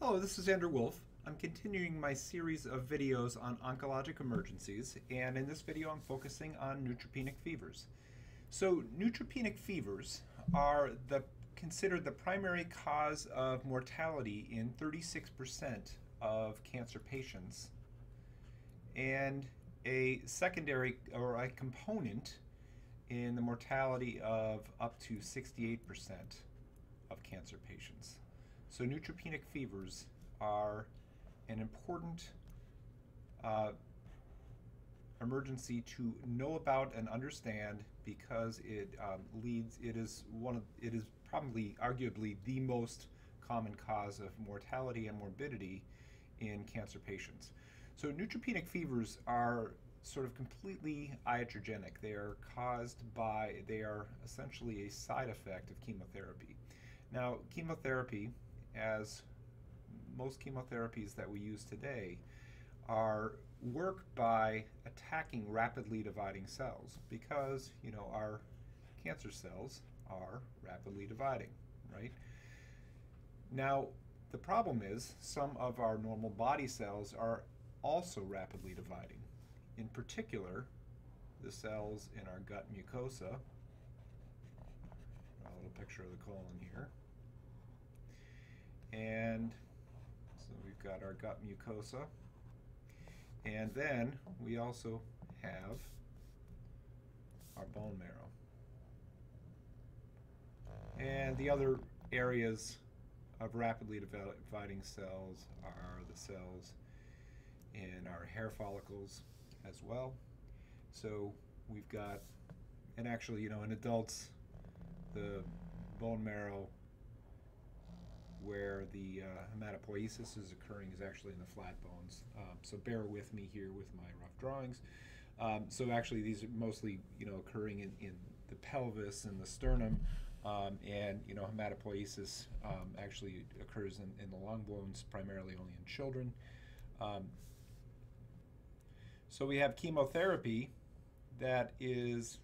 Hello, this is Andrew Wolf. I'm continuing my series of videos on oncologic emergencies, and in this video I'm focusing on neutropenic fevers. So neutropenic fevers are the considered the primary cause of mortality in 36% of cancer patients and a secondary or a component in the mortality of up to 68% of cancer patients. So neutropenic fevers are an important uh, emergency to know about and understand because it um, leads. It is one of. It is probably, arguably, the most common cause of mortality and morbidity in cancer patients. So neutropenic fevers are sort of completely iatrogenic. They are caused by. They are essentially a side effect of chemotherapy. Now, chemotherapy, as most chemotherapies that we use today, are work by attacking rapidly dividing cells because, you know, our cancer cells are rapidly dividing, right? Now, the problem is some of our normal body cells are also rapidly dividing. In particular, the cells in our gut mucosa, a little picture of the colon here, and so we've got our gut mucosa. And then we also have our bone marrow. And the other areas of rapidly dividing cells are the cells in our hair follicles as well. So we've got, and actually, you know, in adults, the bone marrow where the uh, hematopoiesis is occurring is actually in the flat bones. Um, so bear with me here with my rough drawings. Um, so actually these are mostly you know occurring in, in the pelvis and the sternum um, and you know hematopoiesis um, actually occurs in, in, the long bones primarily only in children. Um, so we have chemotherapy that is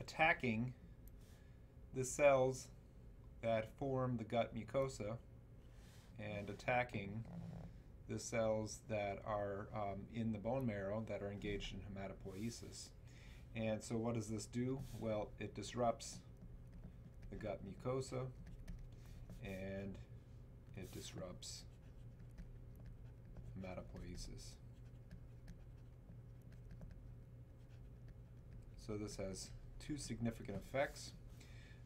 attacking the cells that form the gut mucosa and attacking the cells that are um, in the bone marrow that are engaged in hematopoiesis. And so what does this do? Well, it disrupts the gut mucosa and it disrupts hematopoiesis. So this has two significant effects.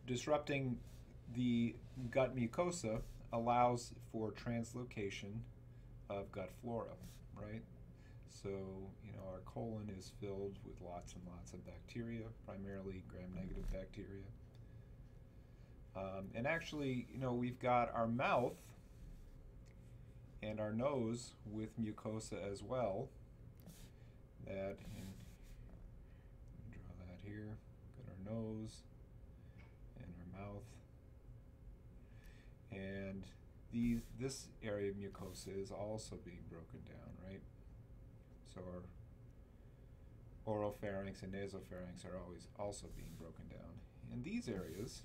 Disrupting the gut mucosa allows for translocation of gut flora, right? So, you know, our colon is filled with lots and lots of bacteria, primarily gram-negative bacteria. Um, and actually, you know, we've got our mouth and our nose with mucosa as well. That, and draw that here, got our nose and our mouth and these this area of mucosa is also being broken down, right? So our oropharynx and nasopharynx are always also being broken down. And these areas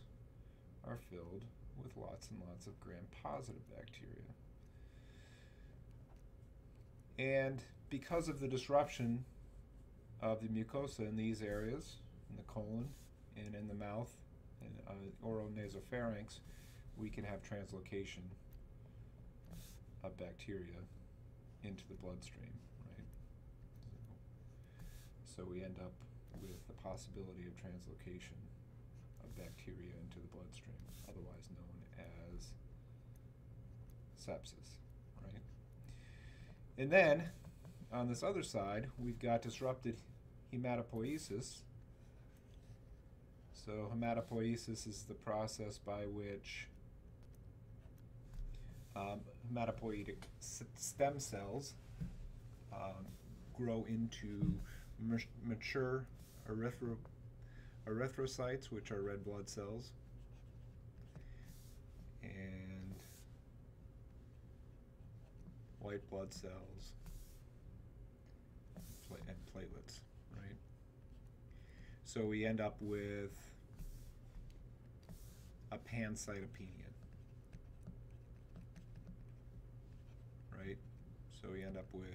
are filled with lots and lots of gram-positive bacteria. And because of the disruption of the mucosa in these areas, in the colon and in the mouth and uh, oronasopharynx, we can have translocation of bacteria into the bloodstream, right? So, we end up with the possibility of translocation of bacteria into the bloodstream, otherwise known as sepsis, right? And then on this other side, we've got disrupted hematopoiesis. So hematopoiesis is the process by which um, hematopoietic stem cells um, grow into mature erythro erythrocytes, which are red blood cells, and white blood cells and platelets, right? So we end up with a pancytopenia. So we end up with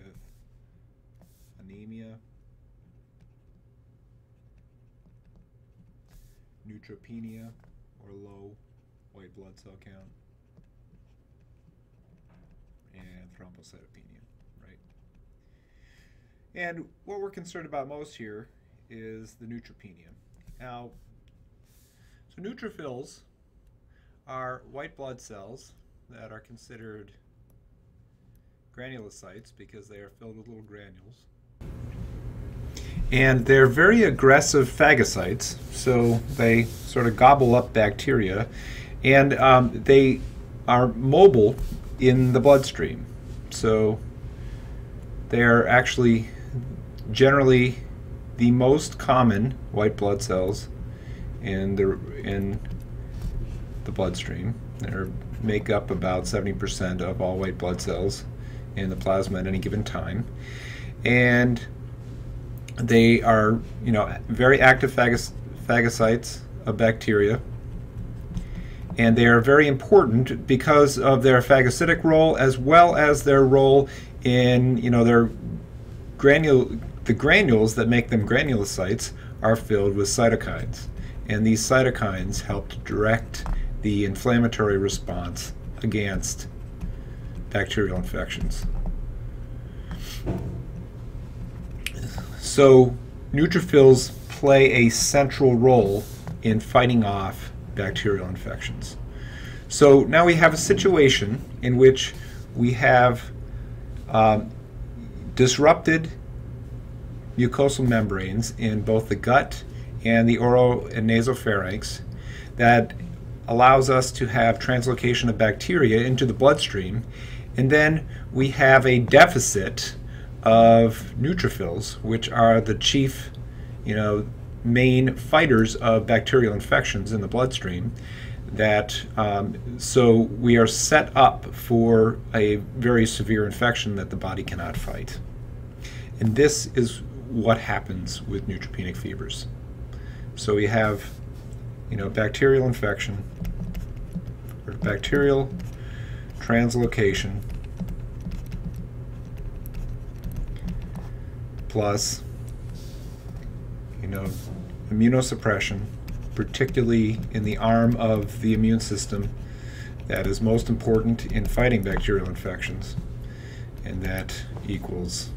anemia, neutropenia, or low white blood cell count, and thrombocytopenia, right? And what we're concerned about most here is the neutropenia. Now, so neutrophils are white blood cells that are considered granulocytes because they are filled with little granules. And they're very aggressive phagocytes, so they sort of gobble up bacteria, and um, they are mobile in the bloodstream. So they are actually generally the most common white blood cells in the in the bloodstream. They make up about 70% of all white blood cells in the plasma at any given time, and they are you know very active phagocytes of bacteria. And they are very important because of their phagocytic role as well as their role in you know their granule the granules that make them granulocytes are filled with cytokines. And these cytokines help to direct the inflammatory response against bacterial infections. So neutrophils play a central role in fighting off bacterial infections. So now we have a situation in which we have um, disrupted mucosal membranes in both the gut and the oral and nasopharynx that allows us to have translocation of bacteria into the bloodstream. And then we have a deficit of neutrophils, which are the chief, you know, main fighters of bacterial infections in the bloodstream. That um, so we are set up for a very severe infection that the body cannot fight. And this is what happens with neutropenic fevers. So we have, you know, bacterial infection, or bacterial translocation, plus, you know, immunosuppression, particularly in the arm of the immune system that is most important in fighting bacterial infections, and that equals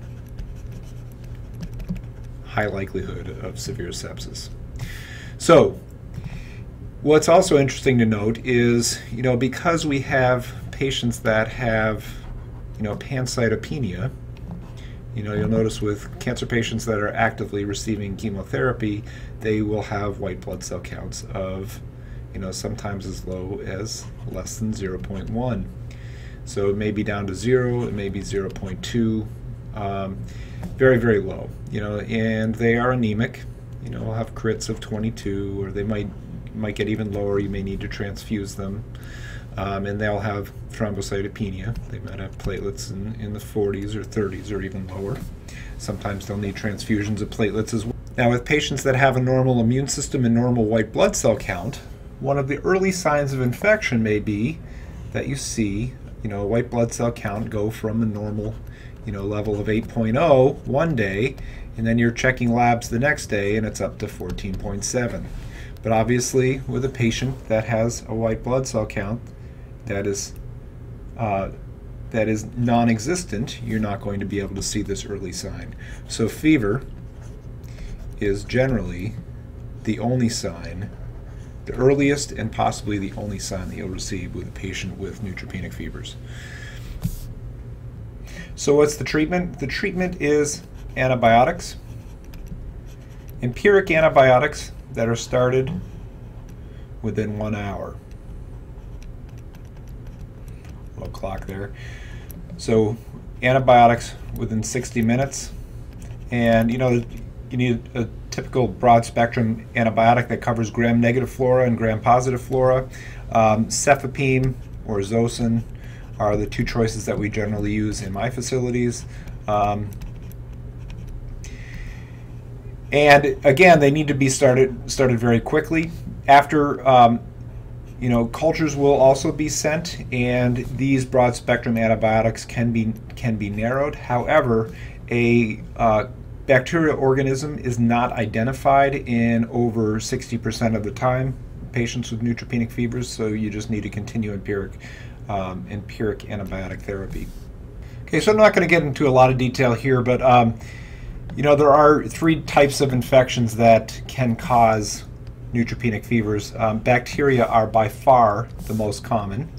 high likelihood of severe sepsis. So, what's also interesting to note is, you know, because we have patients that have, you know, pancytopenia, you know, you'll notice with cancer patients that are actively receiving chemotherapy, they will have white blood cell counts of, you know, sometimes as low as less than 0.1. So it may be down to zero, it may be 0.2. Um, very, very low, you know, and they are anemic. You know, will have crits of 22, or they might might get even lower. You may need to transfuse them, um, and they'll have thrombocytopenia. They might have platelets in, in the 40s or 30s or even lower. Sometimes they'll need transfusions of platelets as well. Now, with patients that have a normal immune system and normal white blood cell count, one of the early signs of infection may be that you see, you know, a white blood cell count go from a normal you know, level of 8.0 one day, and then you're checking labs the next day and it's up to 14.7. But obviously, with a patient that has a white blood cell count that is uh, that is non-existent, you're not going to be able to see this early sign. So fever is generally the only sign, the earliest and possibly the only sign that you'll receive with a patient with neutropenic fevers. So what's the treatment? The treatment is antibiotics. Empiric antibiotics that are started within one hour. Clock there. So antibiotics within 60 minutes. And you know, you need a typical broad spectrum antibiotic that covers gram-negative flora and gram-positive flora. Um, cefepime or Zosyn are the two choices that we generally use in my facilities. Um, and again, they need to be started started very quickly. After um, you know, cultures will also be sent, and these broad spectrum antibiotics can be can be narrowed. However, a uh, bacterial organism is not identified in over 60% of the time patients with neutropenic fevers, so you just need to continue empiric um, empiric antibiotic therapy. Okay, so I'm not going to get into a lot of detail here, but um, you know there are three types of infections that can cause neutropenic fevers. Um, bacteria are by far the most common,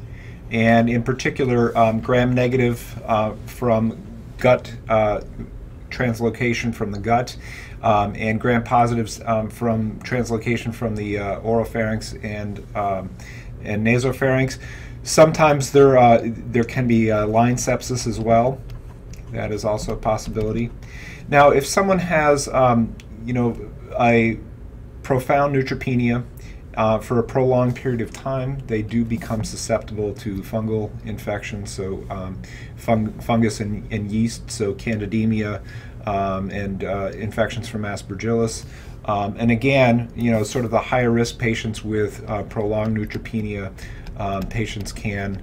and in particular, um, gram-negative uh, from gut uh, translocation from the gut, um, and gram-positives um, from translocation from the uh, oropharynx and um, and nasopharynx. Sometimes there uh, there can be uh, line sepsis as well. That is also a possibility. Now, if someone has um, you know a profound neutropenia uh, for a prolonged period of time, they do become susceptible to fungal infections, so um, fung fungus and, and, yeast, so candidemia um, and uh, infections from aspergillus. Um, and again, you know, sort of the higher risk patients with uh, prolonged neutropenia, um, patients can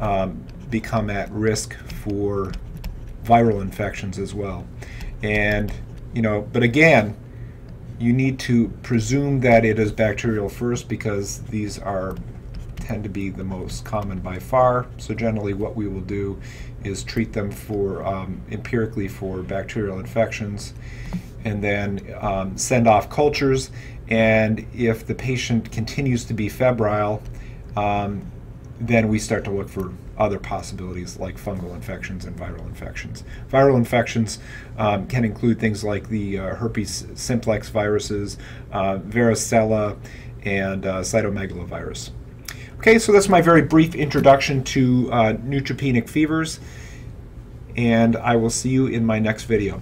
um, become at risk for viral infections as well. And, you know, but again, you need to presume that it is bacterial first because these are tend to be the most common by far. So generally what we will do is treat them for um, empirically for bacterial infections and then um, send off cultures and if the patient continues to be febrile um, then we start to look for other possibilities like fungal infections and viral infections. Viral infections um, can include things like the uh, herpes simplex viruses, uh, varicella, and uh, cytomegalovirus. Okay, so that's my very brief introduction to uh, neutropenic fevers, and I will see you in my next video.